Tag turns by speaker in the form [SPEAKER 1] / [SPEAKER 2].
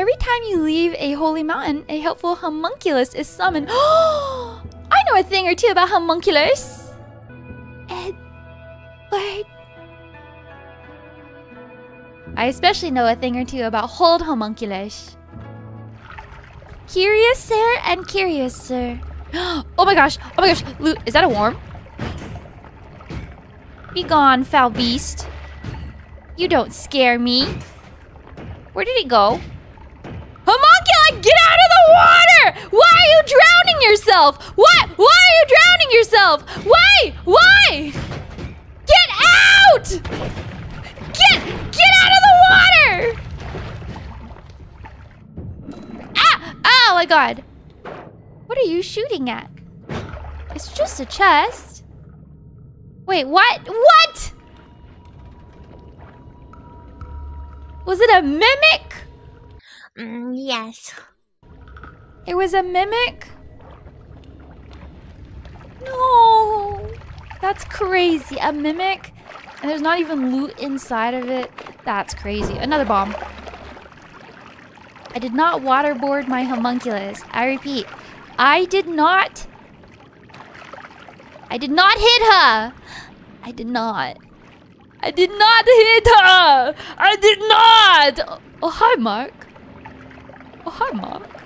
[SPEAKER 1] Every time you leave a holy mountain, a helpful homunculus is summoned. I know a thing or two about homunculus. Edward. I especially know a thing or two about hold homunculus. Curious, sir, and curious, sir. Oh my gosh! Oh my gosh! Loot, is that a worm? Be gone, foul beast. You don't scare me. Where did he go? Homunculi, get out of the water! Why are you drowning yourself? What? Why are you drowning yourself? Why? Why? Get out! Get get out of the water! Ah! Oh my god. What are you shooting at? It's just a chest. Wait, what? What? Was it a mimic?
[SPEAKER 2] Mm, yes.
[SPEAKER 1] It was a mimic? No. That's crazy. A mimic? And there's not even loot inside of it? That's crazy. Another bomb. I did not waterboard my homunculus. I repeat, I did not. I did not hit her. I did not. I did not hit her. I did not. Oh, hi, Mark. Oh, hi, Mark.